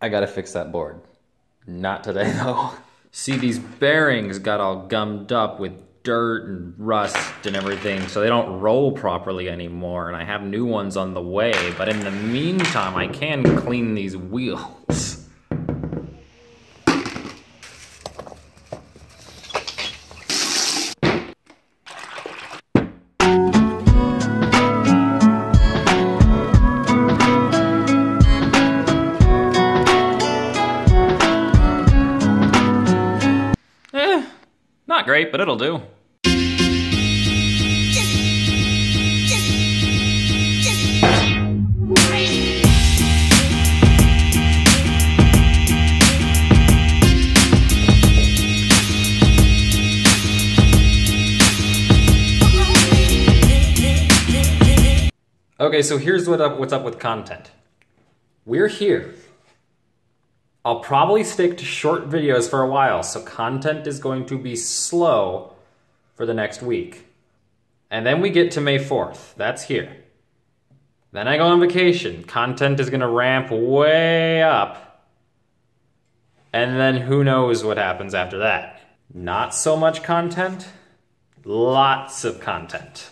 I gotta fix that board. Not today though. See, these bearings got all gummed up with dirt and rust and everything, so they don't roll properly anymore, and I have new ones on the way, but in the meantime, I can clean these wheels. great, but it'll do. Okay, so here's what up, what's up with content. We're here. I'll probably stick to short videos for a while, so content is going to be slow for the next week. And then we get to May 4th. That's here. Then I go on vacation. Content is going to ramp way up. And then who knows what happens after that. Not so much content, lots of content.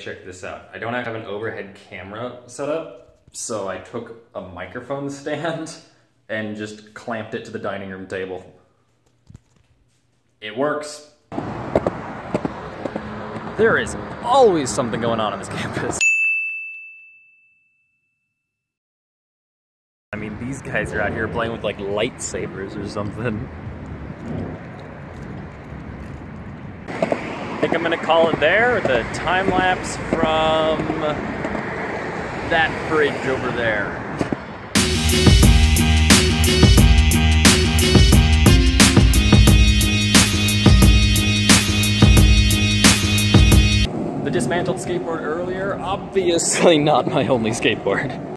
Check this out. I don't have an overhead camera set up, so I took a microphone stand and just clamped it to the dining room table. It works. There is always something going on on this campus. I mean, these guys are out here playing with like lightsabers or something. I think I'm gonna call it there The time lapse from that bridge over there. The dismantled skateboard earlier, obviously not my only skateboard.